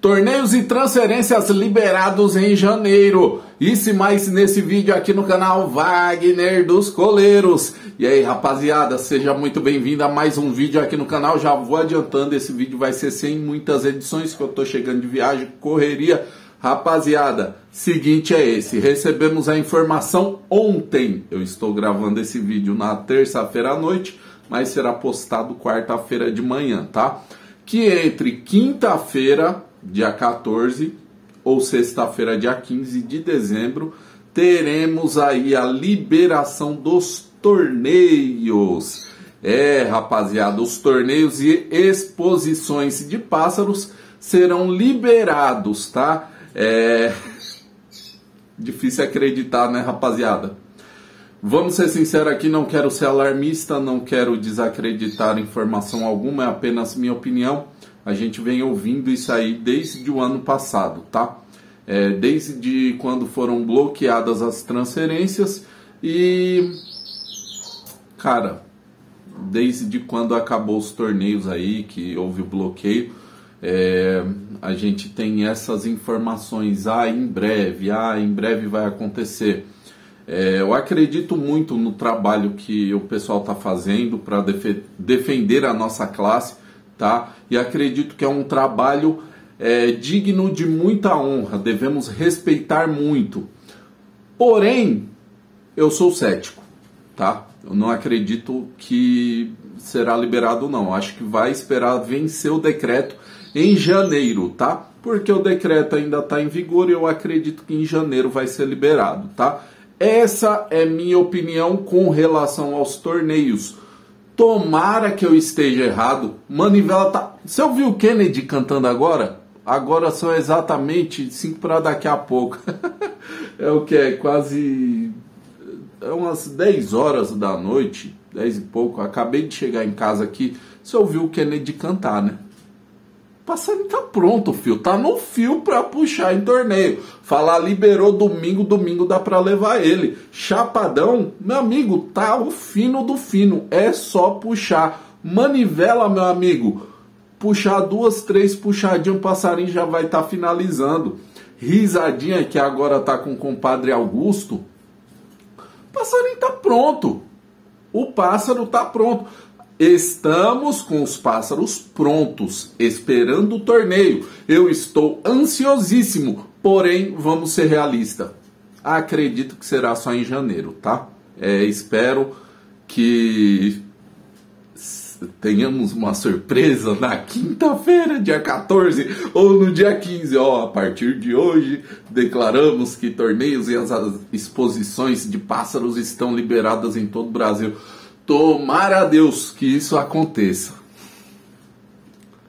Torneios e transferências liberados em janeiro. Isso e mais nesse vídeo aqui no canal Wagner dos Coleiros. E aí, rapaziada, seja muito bem-vindo a mais um vídeo aqui no canal. Já vou adiantando, esse vídeo vai ser sem muitas edições, que eu tô chegando de viagem, correria. Rapaziada, seguinte é esse, recebemos a informação ontem. Eu estou gravando esse vídeo na terça-feira à noite, mas será postado quarta-feira de manhã, tá? Que entre quinta-feira dia 14 ou sexta-feira, dia 15 de dezembro, teremos aí a liberação dos torneios. É, rapaziada, os torneios e exposições de pássaros serão liberados, tá? É difícil acreditar, né, rapaziada? Vamos ser sinceros aqui, não quero ser alarmista, não quero desacreditar informação alguma, é apenas minha opinião. A gente vem ouvindo isso aí desde o ano passado, tá? É, desde quando foram bloqueadas as transferências e. Cara, desde quando acabou os torneios aí, que houve o bloqueio, é, a gente tem essas informações. Ah, em breve, ah, em breve vai acontecer. É, eu acredito muito no trabalho que o pessoal está fazendo para def defender a nossa classe tá? E acredito que é um trabalho é, digno de muita honra, devemos respeitar muito. Porém, eu sou cético, tá? Eu não acredito que será liberado não. Acho que vai esperar vencer o decreto em janeiro, tá? Porque o decreto ainda está em vigor e eu acredito que em janeiro vai ser liberado, tá? Essa é minha opinião com relação aos torneios. Tomara que eu esteja errado. Manivela tá. Você ouviu o Kennedy cantando agora? Agora são exatamente 5 para daqui a pouco. é o que? É quase. É umas 10 horas da noite, 10 e pouco. Acabei de chegar em casa aqui. Você ouviu o Kennedy cantar, né? Passarinho tá pronto, fio. Tá no fio para puxar em torneio. Falar liberou domingo, domingo dá para levar ele. Chapadão, meu amigo, tá o fino do fino. É só puxar. Manivela, meu amigo. Puxar duas, três puxadinhas, o passarinho já vai estar tá finalizando. Risadinha que agora tá com o compadre Augusto. O passarinho tá pronto. O pássaro tá pronto. Estamos com os pássaros prontos, esperando o torneio. Eu estou ansiosíssimo, porém, vamos ser realistas. Acredito que será só em janeiro, tá? É, espero que tenhamos uma surpresa na quinta-feira, dia 14, ou no dia 15. Ó, a partir de hoje, declaramos que torneios e as exposições de pássaros estão liberadas em todo o Brasil. Tomara a Deus que isso aconteça.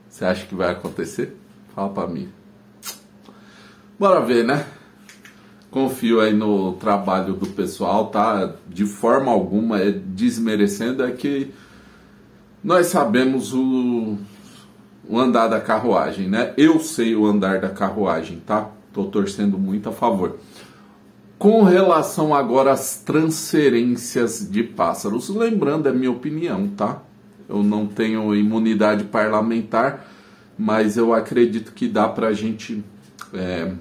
Você acha que vai acontecer? Fala para mim. Bora ver, né? Confio aí no trabalho do pessoal, tá? De forma alguma é desmerecendo, é que nós sabemos o, o andar da carruagem, né? Eu sei o andar da carruagem, tá? Tô torcendo muito a favor. Com relação agora às transferências de pássaros, lembrando, é minha opinião, tá? Eu não tenho imunidade parlamentar, mas eu acredito que dá para a gente é,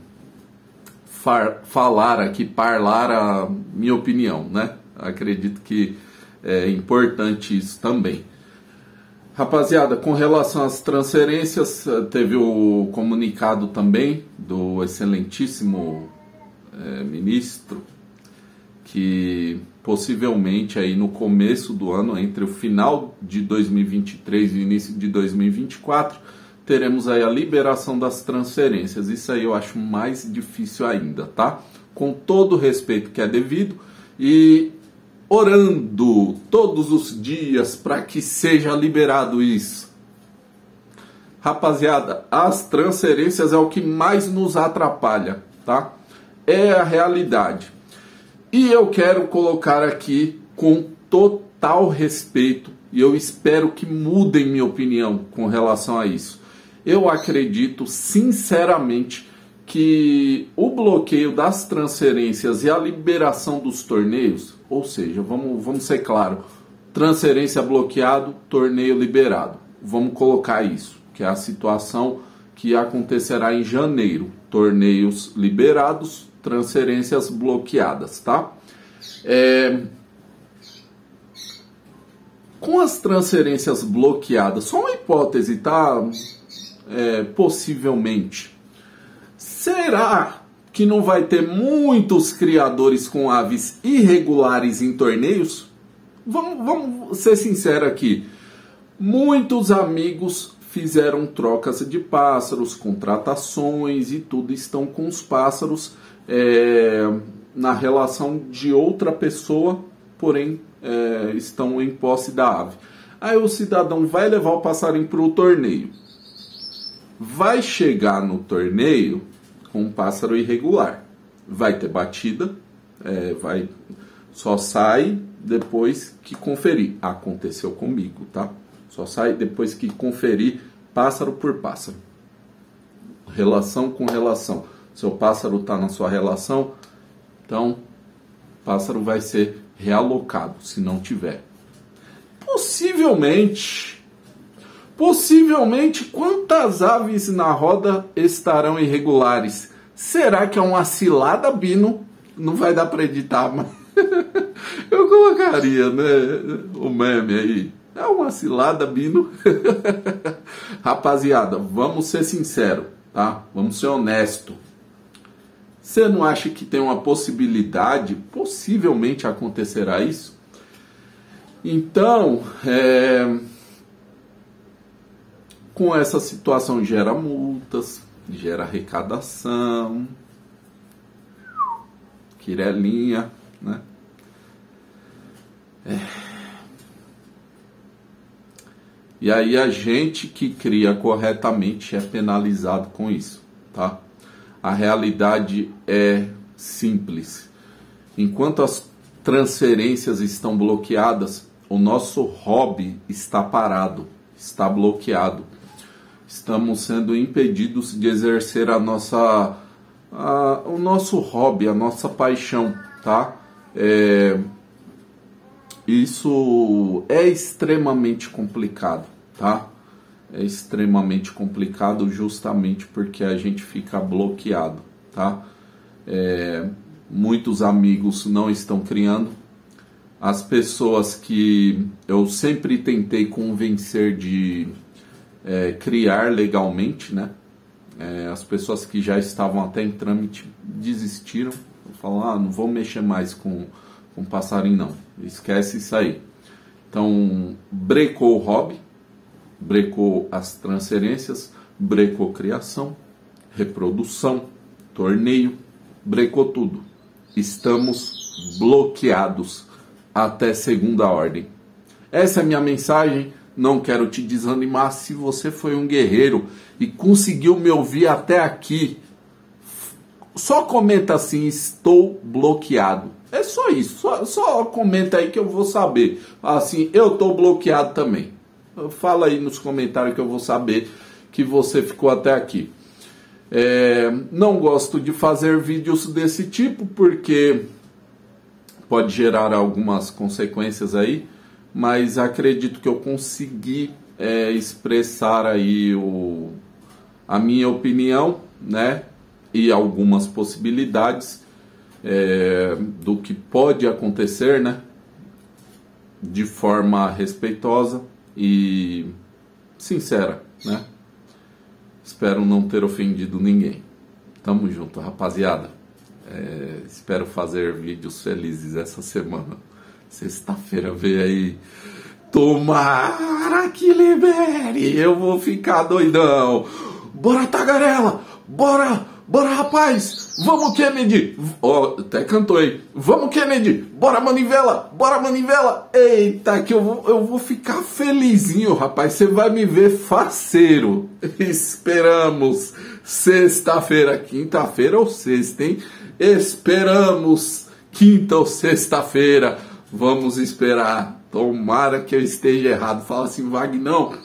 falar aqui, parlar a minha opinião, né? Acredito que é importante isso também. Rapaziada, com relação às transferências, teve o comunicado também do excelentíssimo é, ministro que possivelmente aí no começo do ano, entre o final de 2023 e início de 2024, teremos aí a liberação das transferências. Isso aí eu acho mais difícil ainda, tá? Com todo o respeito que é devido e orando todos os dias para que seja liberado isso. Rapaziada, as transferências é o que mais nos atrapalha, tá? É a realidade. E eu quero colocar aqui com total respeito, e eu espero que mudem minha opinião com relação a isso. Eu acredito sinceramente que o bloqueio das transferências e a liberação dos torneios, ou seja, vamos, vamos ser claro, transferência bloqueado, torneio liberado. Vamos colocar isso, que é a situação que acontecerá em janeiro. Torneios liberados, transferências bloqueadas, tá? É... Com as transferências bloqueadas, só uma hipótese, tá? É, possivelmente. Será que não vai ter muitos criadores com aves irregulares em torneios? Vamos, vamos ser sinceros aqui. Muitos amigos fizeram trocas de pássaros, contratações e tudo estão com os pássaros é, na relação de outra pessoa, porém é, estão em posse da ave. Aí o cidadão vai levar o passarinho para o torneio. Vai chegar no torneio com um pássaro irregular. Vai ter batida, é, vai só sai depois que conferir. Aconteceu comigo, tá? Só sai depois que conferir pássaro por pássaro. Relação com relação. Seu pássaro está na sua relação, então pássaro vai ser realocado se não tiver. Possivelmente, possivelmente quantas aves na roda estarão irregulares? Será que é uma cilada bino? Não vai dar para editar, mas eu colocaria, né? O meme aí. É uma cilada, Bino. Rapaziada, vamos ser sinceros, tá? Vamos ser honesto. Você não acha que tem uma possibilidade? Possivelmente acontecerá isso? Então, é... com essa situação gera multas, gera arrecadação, quirelinha, né? É... E aí a gente que cria corretamente é penalizado com isso, tá? A realidade é simples. Enquanto as transferências estão bloqueadas, o nosso hobby está parado, está bloqueado. Estamos sendo impedidos de exercer a nossa, a, o nosso hobby, a nossa paixão, tá? É, isso é extremamente complicado, tá? É extremamente complicado justamente porque a gente fica bloqueado, tá? É, muitos amigos não estão criando. As pessoas que eu sempre tentei convencer de é, criar legalmente, né? É, as pessoas que já estavam até em trâmite desistiram. Falaram, ah, não vou mexer mais com com passarinho não. Esquece isso aí. Então, brecou o hobby, brecou as transferências, brecou criação, reprodução, torneio, brecou tudo. Estamos bloqueados até segunda ordem. Essa é a minha mensagem. Não quero te desanimar. Se você foi um guerreiro e conseguiu me ouvir até aqui, só comenta assim: estou bloqueado. É só isso. Só, só comenta aí que eu vou saber. Assim, eu tô bloqueado também. Fala aí nos comentários que eu vou saber que você ficou até aqui. É, não gosto de fazer vídeos desse tipo porque pode gerar algumas consequências aí, mas acredito que eu consegui é, expressar aí o, a minha opinião, né? E algumas possibilidades é, do que pode acontecer, né? De forma respeitosa e sincera, né? Espero não ter ofendido ninguém. Tamo junto, rapaziada. É, espero fazer vídeos felizes essa semana. Sexta-feira vem aí. Tomara que libere! Eu vou ficar doidão! Bora, tagarela! Bora! Bora, rapaz! Vamos, Kennedy! Ó, oh, até cantou aí. Vamos, Kennedy! Bora, manivela! Bora, manivela! Eita, que eu vou, eu vou ficar felizinho, rapaz. Você vai me ver faceiro. Esperamos. Sexta-feira, quinta-feira ou sexta, hein? Esperamos quinta ou sexta-feira. Vamos esperar. Tomara que eu esteja errado. Fala assim, Wagner.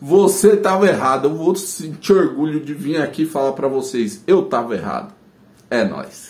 Você estava errado. Eu vou sentir orgulho de vir aqui falar para vocês. Eu estava errado. É nós.